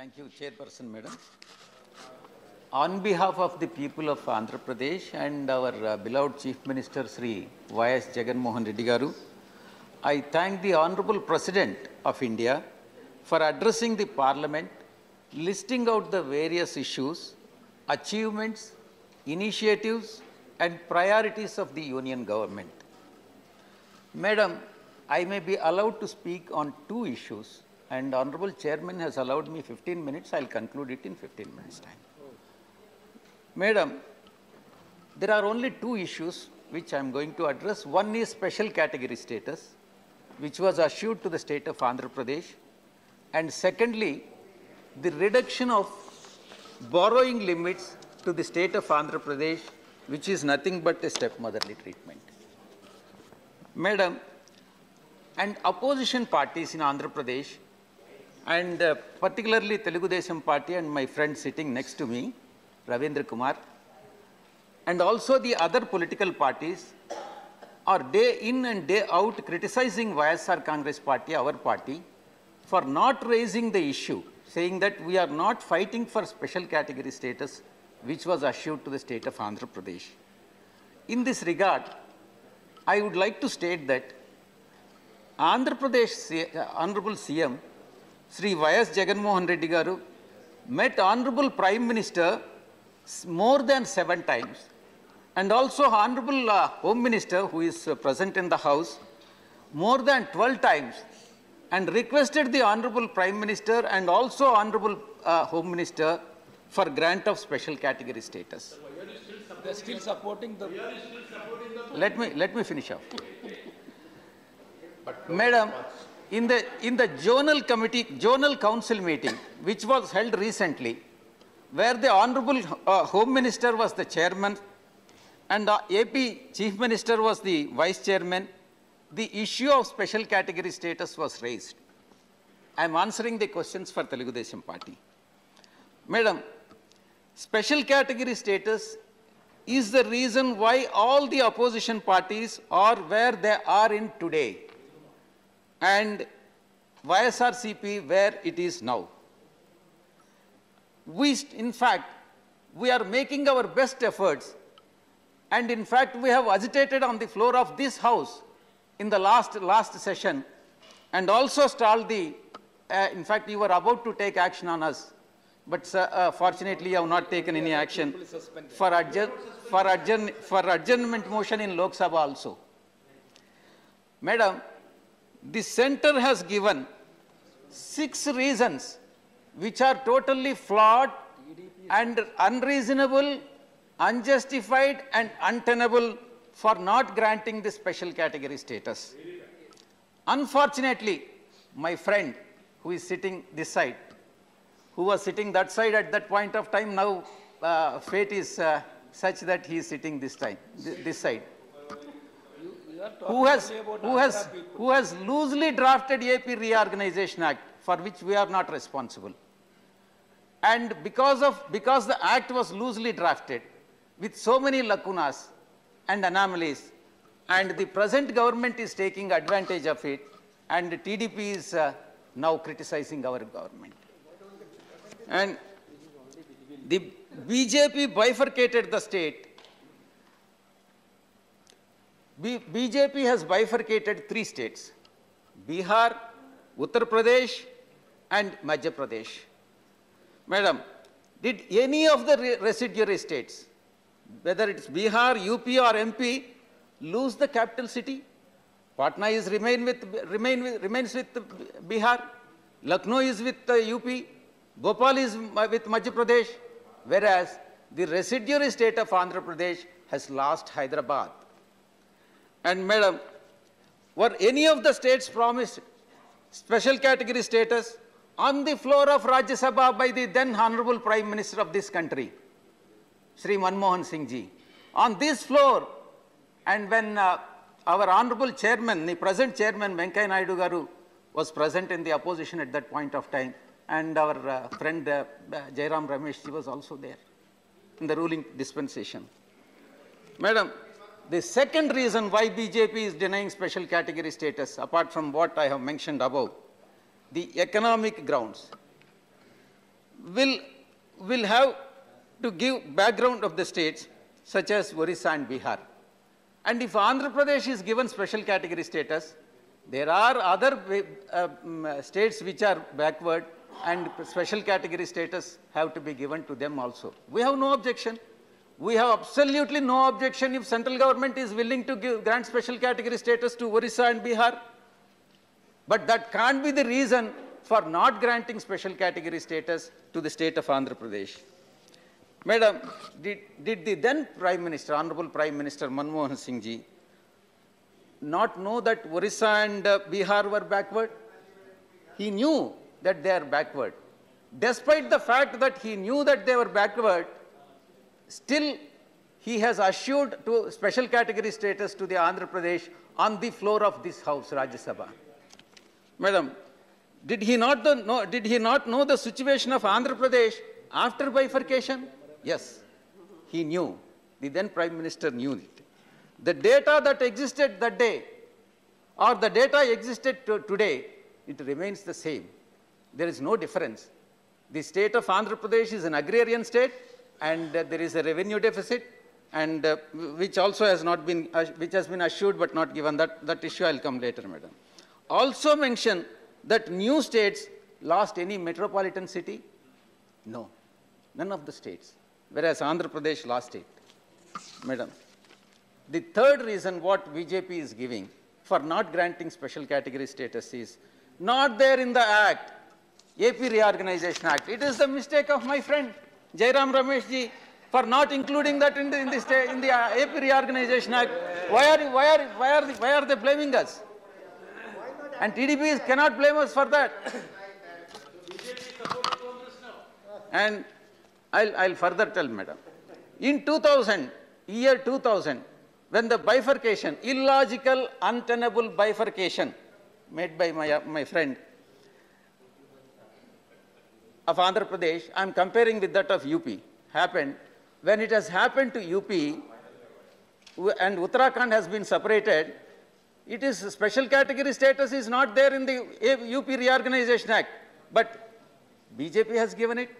Thank you, Chairperson, Madam. On behalf of the people of Andhra Pradesh and our uh, beloved Chief Minister Sri Y.S. Jagan Mohan Reddy Garu, I thank the Honorable President of India for addressing the Parliament, listing out the various issues, achievements, initiatives, and priorities of the Union Government. Madam, I may be allowed to speak on two issues, and Honorable Chairman has allowed me 15 minutes. I'll conclude it in 15 minutes' time. Madam, there are only two issues which I'm going to address. One is special category status, which was assured to the state of Andhra Pradesh. And secondly, the reduction of borrowing limits to the state of Andhra Pradesh, which is nothing but a stepmotherly treatment. Madam, and opposition parties in Andhra Pradesh, and uh, particularly Telugu Desam party and my friend sitting next to me, Ravindra Kumar, and also the other political parties are day in and day out criticizing YSR Congress party, our party, for not raising the issue, saying that we are not fighting for special category status, which was assured to the state of Andhra Pradesh. In this regard, I would like to state that Andhra Pradesh uh, Honorable CM Sri Y.S. Jaganmohan Reddy Garu met Honorable Prime Minister more than seven times and also Honorable uh, Home Minister who is uh, present in the House more than 12 times and requested the Honorable Prime Minister and also Honorable uh, Home Minister for grant of special category status. They're still supporting the. Let me, let me finish off. Madam, in the, in the zonal committee, zonal council meeting, which was held recently, where the Honorable uh, Home Minister was the chairman and the AP Chief Minister was the vice chairman, the issue of special category status was raised. I am answering the questions for Telugu Desam party. Madam, special category status is the reason why all the opposition parties are where they are in today and YSRCP where it is now. We, in fact, we are making our best efforts and in fact we have agitated on the floor of this house in the last, last session and also stalled the, uh, in fact you were about to take action on us but uh, fortunately you have not taken any action for, for, for adjournment motion in Lok Sabha also. Madam, the center has given six reasons which are totally flawed and unreasonable, unjustified and untenable for not granting the special category status. Unfortunately, my friend who is sitting this side, who was sitting that side at that point of time, now uh, fate is uh, such that he is sitting this time, thi- this side who has, who has, people. who has loosely drafted AP Reorganization Act, for which we are not responsible. And because of, because the act was loosely drafted, with so many lacunas and anomalies, and the present government is taking advantage of it, and TDP is uh, now criticizing our government. And the BJP bifurcated the state B- BJP has bifurcated three states Bihar, Uttar Pradesh, and Madhya Pradesh. Madam, did any of the re- residuary states, whether it's Bihar, UP, or MP, lose the capital city? Patna is remain with, remain with, remains with Bihar, Lucknow is with uh, UP, Bhopal is with Madhya Pradesh, whereas the residuary state of Andhra Pradesh has lost Hyderabad. And madam, were any of the states promised special category status on the floor of Rajya Sabha by the then Honorable Prime Minister of this country, Sri Manmohan Singh ji? On this floor, and when uh, our Honorable Chairman, the present Chairman Venkaiah Naidu Garu was present in the opposition at that point of time, and our uh, friend uh, Jairam Ramesh ji was also there in the ruling dispensation. Madam, the second reason why BJP is denying special category status, apart from what I have mentioned above, the economic grounds. will, will have to give background of the states such as Orissa and Bihar. And if Andhra Pradesh is given special category status, there are other uh, um, states which are backward and special category status have to be given to them also. We have no objection. We have absolutely no objection if central government is willing to give, grant special category status to Orissa and Bihar. But that can't be the reason for not granting special category status to the state of Andhra Pradesh. Madam, did, did the then Prime Minister, Honorable Prime Minister Manmohan Singh ji, not know that Orissa and uh, Bihar were backward? He knew that they are backward. Despite the fact that he knew that they were backward, still he has assured to special category status to the Andhra Pradesh on the floor of this house, Rajya Sabha. Madam, did he not the, know, did he not know the situation of Andhra Pradesh after bifurcation? Yes, he knew. The then Prime Minister knew it. The data that existed that day or the data existed to today, it remains the same. There is no difference. The state of Andhra Pradesh is an agrarian state and uh, there is a revenue deficit and uh, which also has not been, uh, which has been assured but not given. That, that issue I'll come later, madam. Also mention that new states lost any metropolitan city? No, none of the states, whereas Andhra Pradesh lost it. Madam, the third reason what BJP is giving for not granting special category status is not there in the act, AP Reorganization Act. It is the mistake of my friend Jairam Ramesh ji for not including that in the, in the, in the uh, AP Reorganization Act. Why are, why are, why are, why are they blaming us? And TDP cannot blame us for that. And I'll, I'll further tell, madam. In 2000, year 2000, when the bifurcation, illogical, untenable bifurcation made by my, uh, my friend of Andhra Pradesh, I'm comparing with that of UP, happened, when it has happened to UP and Uttarakhand has been separated, it is special category status is not there in the UP Reorganization Act, but BJP has given it.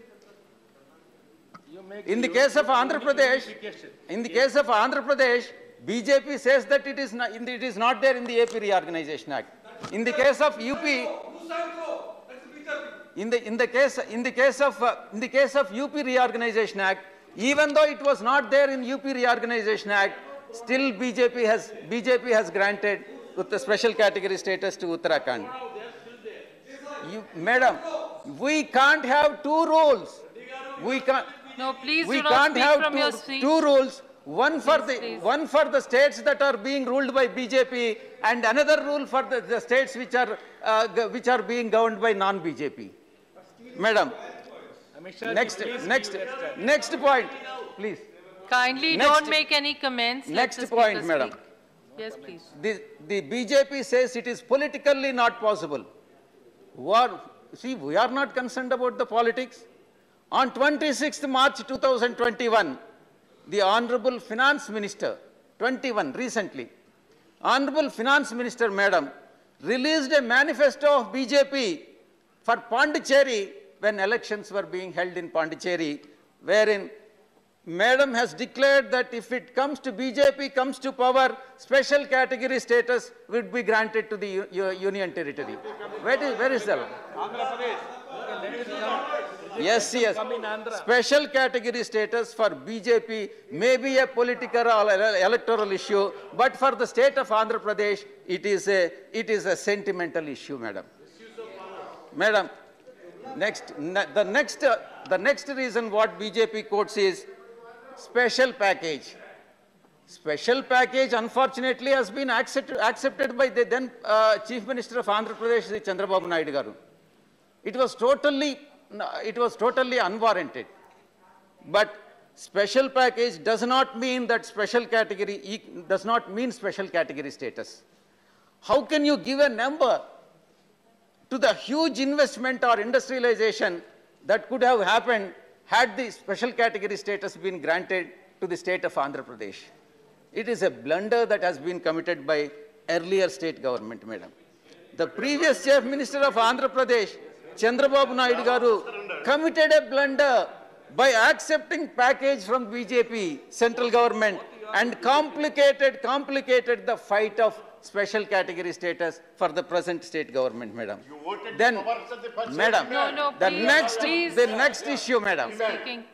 In the case of Andhra Pradesh, in the case of Andhra Pradesh, BJP says that it is not, in it is not there in the AP Reorganization Act. In the case of UP, in the, in the case, in the case of, uh, in the case of UP Reorganization Act, even though it was not there in UP Reorganization Act, still BJP has, BJP has granted with the special category status to Uttarakhand. You, madam, we can't have two rules. We can't, No, please we do not can't speak have from your two, seat. two rules. One for the, please. one for the states that are being ruled by BJP and another rule for the, the states which are, uh, which are being governed by non-BJP. Madam, Amit Shah ji, next, next, next point, please. Kindly Next- don't make any comments. Next point, speaker madam. Yes, please. The, the BJP says it is politically not possible. What, see, we are not concerned about the politics. On 26th March 2021, the Honorable Finance Minister, 21 recently, Honorable Finance Minister Madam released a manifesto of BJP for Pondicherry when elections were being held in Pondicherry, wherein Madam has declared that if it comes to BJP comes to power, special category status would be granted to the union territory. Where is, where is that? Andhra Pradesh. Yes, yes. Special category status for BJP may be a political or electoral issue, but for the state of Andhra Pradesh, it is a, it is a sentimental issue, madam. Madam, next, ne- the next, the next reason what BJP quotes is special package. Special package unfortunately has been accepted, accepted by the then uh, Chief Minister of Andhra Pradesh, Chandrababu Naidu garu. It was totally, no, it was totally unwarranted. But special package does not mean that special category, does not mean special category status. How can you give a number to the huge investment or industrialization that could have happened had the special category status been granted to the state of Andhra Pradesh? It is a blunder that has been committed by earlier state government, madam. The previous chief minister of Andhra Pradesh, Chandrababu Naidu garu, committed a blunder by accepting package from BJP central government and complicated, complicated the fight of special category status for the present state government, madam. Then, madam, No, no, the please, next, please. the next issue, madam. Speaking.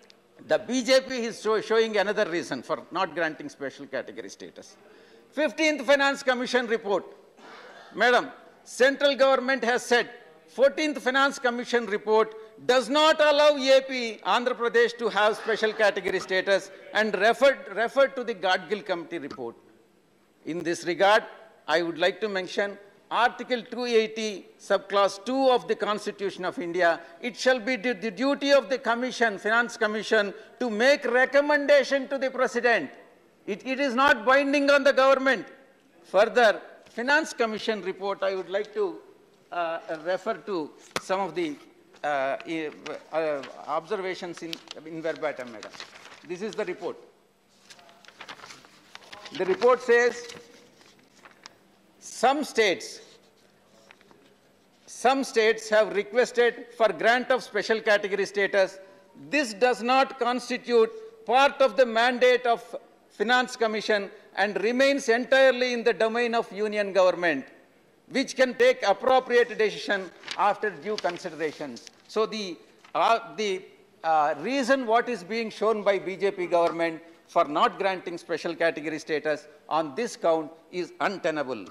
The BJP is show- showing another reason for not granting special category status. 15th Finance Commission report. Madam, central government has said 14th Finance Commission report does not allow AP, Andhra Pradesh to have special category status and referred, referred to the Gadgil committee report. In this regard, I would like to mention Article 280, subclass 2 of the Constitution of India. It shall be the duty of the Commission, Finance Commission, to make recommendation to the President. It, it is not binding on the government. Further, Finance Commission report, I would like to uh, refer to some of the uh, uh, observations in, in verbatim, madam. This is the report. The report says some states, some states have requested for grant of special category status. This does not constitute part of the mandate of Finance Commission and remains entirely in the domain of union government, which can take appropriate decision after due considerations. So the, uh, the uh, reason what is being shown by BJP government for not granting special category status on this count is untenable.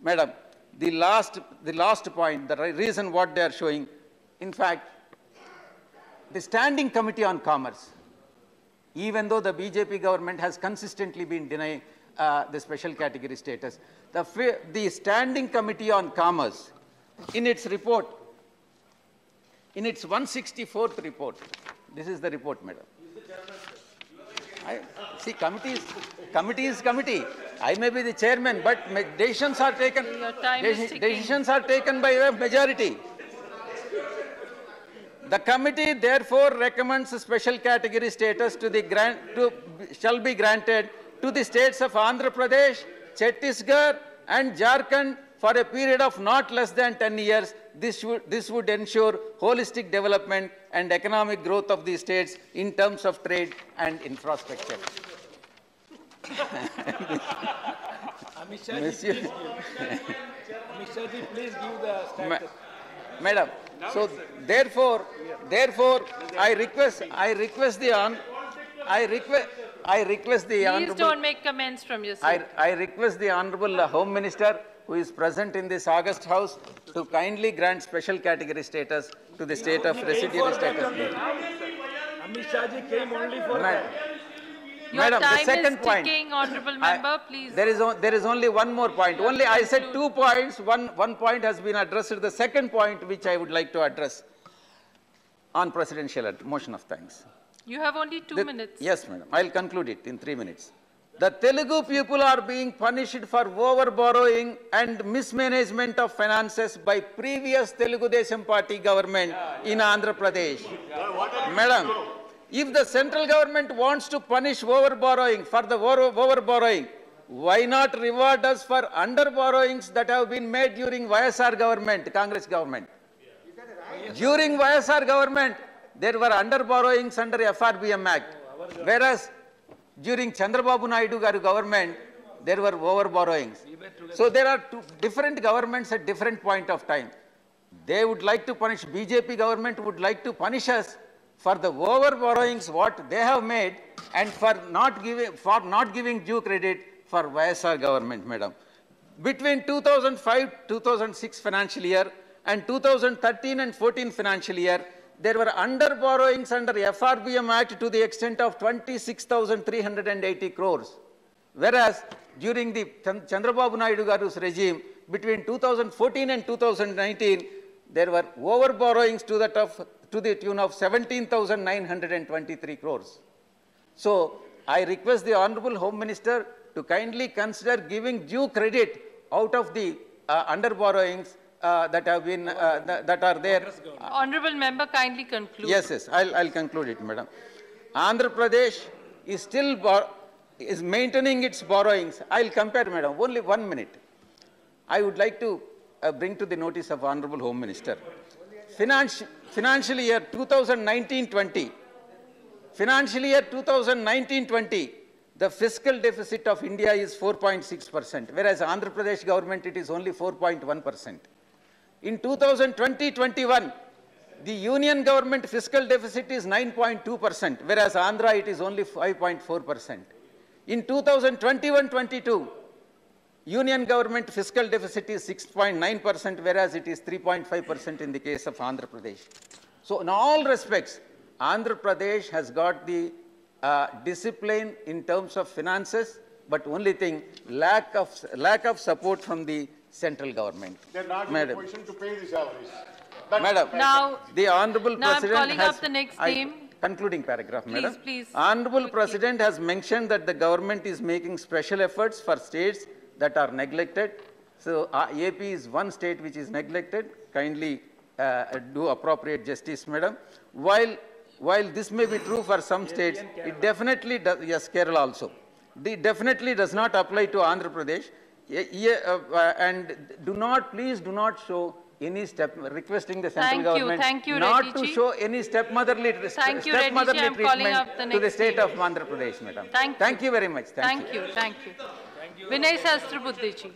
Madam, the last, the last point, the re- reason what they are showing, in fact, the Standing Committee on Commerce, even though the BJP government has consistently been denying uh, the special category status, the, the Standing Committee on Commerce, in its report, in its 164th report, this is the report, madam. I, see, committee is, committee is committee. I may be the chairman, but decisions are taken, Your time is deci- decisions are taken by a majority. The committee therefore recommends a special category status to the grant, to, shall be granted to the states of Andhra Pradesh, Chhattisgarh and Jharkhand for a period of not less than 10 years. This would, this would ensure holistic development and economic growth of these states in terms of trade and infrastructure. Amit ji, Monsieur- please give. Amit Shah ji, please give the Ma- Madam, so therefore, therefore, I request, I request the hon, I request, I request the Please honorable. don't make comments from your I. I request the Honorable uh, Home Minister, who is present in this August House, to kindly grant special category status to the state of residual status. Amit Shah ji came only for that. Your Madam, the second is point. ticking, honorable member, please. There is, o- there is only one more point. You Only I said two points. One, one point has been addressed. The second point which I would like to address on presidential motion of thanks. You have only two The- minutes. Yes, madam. I'll conclude it in three minutes. The Telugu people are being punished for over borrowing and mismanagement of finances by previous Telugu Desam party government in Andhra Pradesh. Madam, if the central government wants to punish over borrowing for the over borrowing, why not reward us for under borrowings that have been made during YSR government, Congress government? During YSR government, there were under borrowings under FRBM Act, whereas during Chandrababu Naidu government, there were over borrowings. So there are two different governments at different point of time. They would like to punish, BJP government would like to punish us for the over borrowings what they have made and for not giving, for not giving due credit for YSR government, madam. Between 2005, 2006 financial year and 2013 and 14 financial year, there were under borrowings under FRBM Act to the extent of 26,380 crores. Whereas during the Chandrababu Naidu Garu's regime, between 2014 and 2019, there were over borrowings to that of, to the tune of 17,923 crores. So I request the Honorable Home Minister to kindly consider giving due credit out of the uh, under borrowings uh, that have been, uh, that, that are there. Honorable member, kindly conclude. Yes, yes, I'll, I'll conclude it, madam. Andhra Pradesh is still, is maintaining its borrowings. I'll compare, madam, only one minute. I would like to uh, bring to the notice of Honorable Home Minister. finance, financial year 2019-20, financial year 2019-20, the fiscal deficit of India is 4.6%, whereas Andhra Pradesh government, it is only 4.1%. In 2020-21, the union government fiscal deficit is 9.2%, whereas Andhra, it is only 5.4%. In 2021-22, union government fiscal deficit is 6.9%, whereas it is 3.5% in the case of Andhra Pradesh. So in all respects, Andhra Pradesh has got the uh, discipline in terms of finances, but only thing, lack of, lack of support from the central government. They're not in a Madam. position to pay the salaries. That's Madam. Now, The Honorable Now I'm President calling has... up the next I- name. Concluding paragraph, Madam. please. Honorable Quickly. President has mentioned that the government is making special efforts for states that are neglected. So uh, AP is one state which is neglected. Kindly uh, do appropriate justice, Madam. While, while this may be true for some states, it definitely does, yes, Kerala also. It definitely does not apply to Andhra Pradesh. Uh, And do not, please do not show any step, requesting the central Thank you, government thank you, not Reddy to show any stepmotherly, Thank you, stepmotherly Reddy ji. I'm calling treatment to the state of Andhra Pradesh, madam. Thank Thank you. you very much. Thank you. thank you, thank you. Vinay Sahasrabuddhe ji.